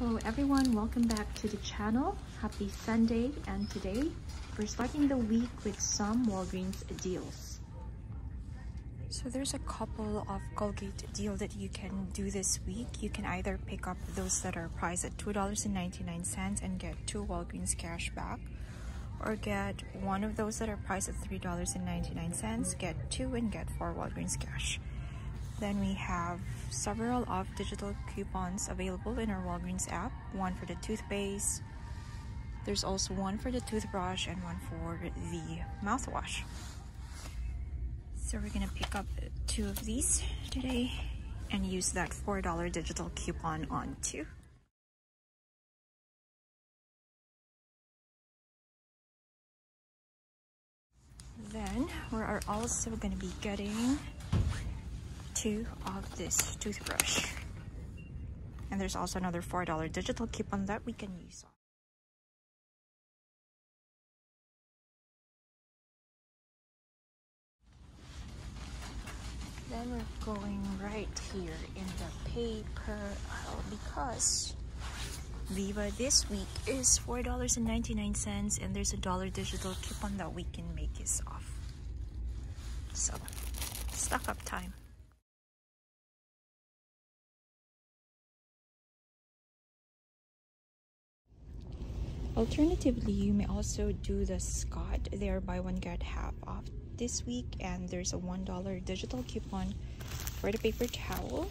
Hello everyone, welcome back to the channel. Happy Sunday and today we're starting the week with some Walgreens deals. So there's a couple of Colgate deal that you can do this week. You can either pick up those that are priced at $2.99 and get two Walgreens cash back or get one of those that are priced at $3.99, get two and get four Walgreens cash. Then we have several of digital coupons available in our Walgreens app, one for the toothpaste, there's also one for the toothbrush and one for the mouthwash. So we're gonna pick up two of these today and use that $4 digital coupon on two. Then we are also gonna be getting two of this toothbrush. And there's also another $4 digital coupon that we can use then we're going right here in the paper aisle because Viva this week is $4.99 and there's a dollar digital coupon that we can make this off. So, stock up time. Alternatively, you may also do the Scott, there buy one get half off this week and there's a $1 digital coupon for the paper towel.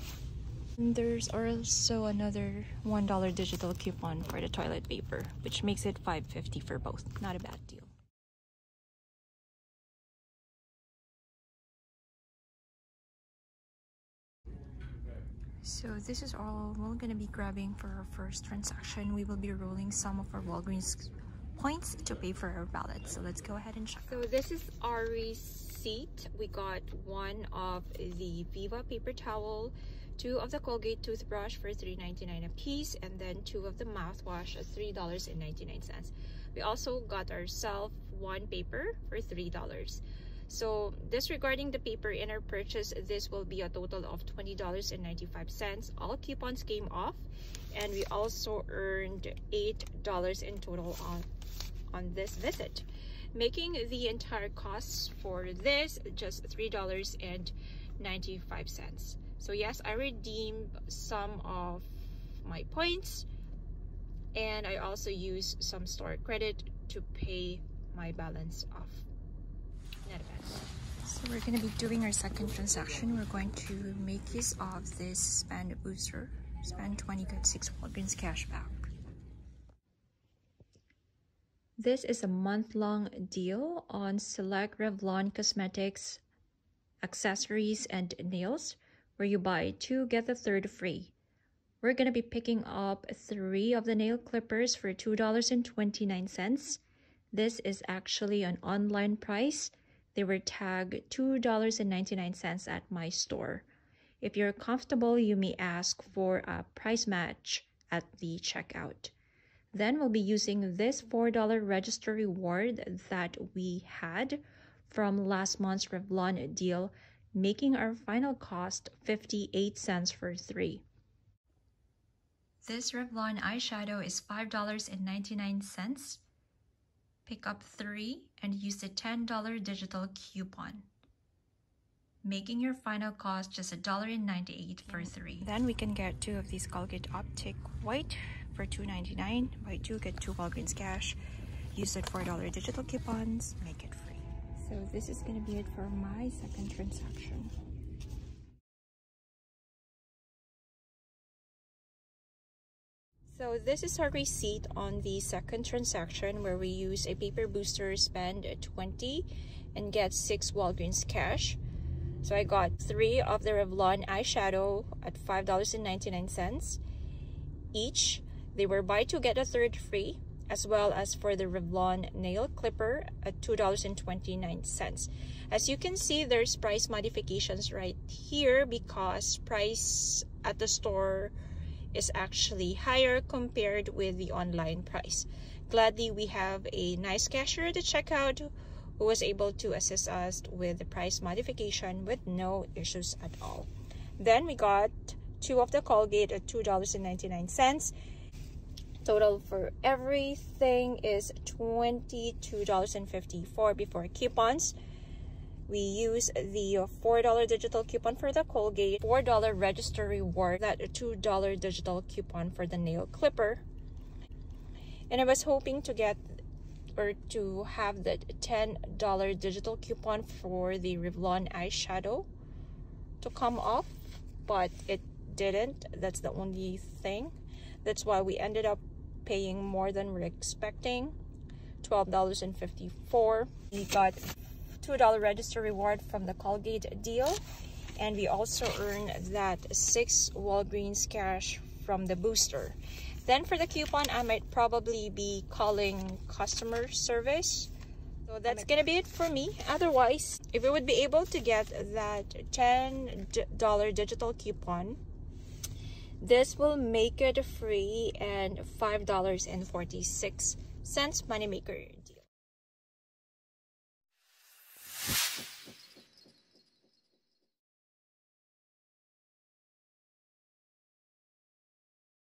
And there's also another $1 digital coupon for the toilet paper, which makes it $5.50 for both. Not a bad deal. So this is all we're going to be grabbing for our first transaction. We will be rolling some of our Walgreens points to pay for our ballot. So let's go ahead and check. So this is our receipt. We got one of the Viva paper towel, two of the Colgate toothbrush for $3.99 a piece, and then two of the mouthwash at $3.99. We also got ourselves one paper for $3. So disregarding the paper in our purchase, this will be a total of $20.95. All coupons came off and we also earned $8 in total on, on this visit, making the entire cost for this just $3.95. So yes, I redeemed some of my points and I also used some store credit to pay my balance off. So we're going to be doing our second transaction. We're going to make use of this spend booster. Spend 20, get 6 Walgreens cash back. This is a month-long deal on select Revlon cosmetics, accessories, and nails where you buy two, get the third free. We're going to be picking up three of the nail clippers for $2.29. This is actually an online price they were tagged $2.99 at my store. If you're comfortable, you may ask for a price match at the checkout. Then we'll be using this $4 register reward that we had from last month's Revlon deal, making our final cost 58 cents for three. This Revlon eyeshadow is $5.99 pick up three and use the $10 digital coupon, making your final cost just $1.98 for three. Then we can get two of these Colgate Optic White for $2.99. Buy two, get two Walgreens cash. Use the $4 digital coupons, make it free. So this is gonna be it for my second transaction. So this is our receipt on the second transaction where we use a paper booster spend 20 and get 6 Walgreens cash. So I got 3 of the Revlon eyeshadow at $5.99 each. They were buy two get a third free as well as for the Revlon nail clipper at $2.29. As you can see, there's price modifications right here because price at the store is actually higher compared with the online price. Gladly, we have a nice cashier at the checkout who was able to assist us with the price modification with no issues at all. Then we got two of the Colgate at $2.99 total for everything is $22.54 before coupons we use the $4 digital coupon for the Colgate, $4 register reward, that $2 digital coupon for the nail clipper. And I was hoping to get or to have the $10 digital coupon for the Revlon eyeshadow to come off, but it didn't. That's the only thing. That's why we ended up paying more than we're expecting. $12.54. We got $2 register reward from the Colgate deal. And we also earned that 6 Walgreens cash from the booster. Then for the coupon, I might probably be calling customer service. So that's gonna be it for me. Otherwise, if we would be able to get that $10 digital coupon, this will make it free and $5.46 moneymaker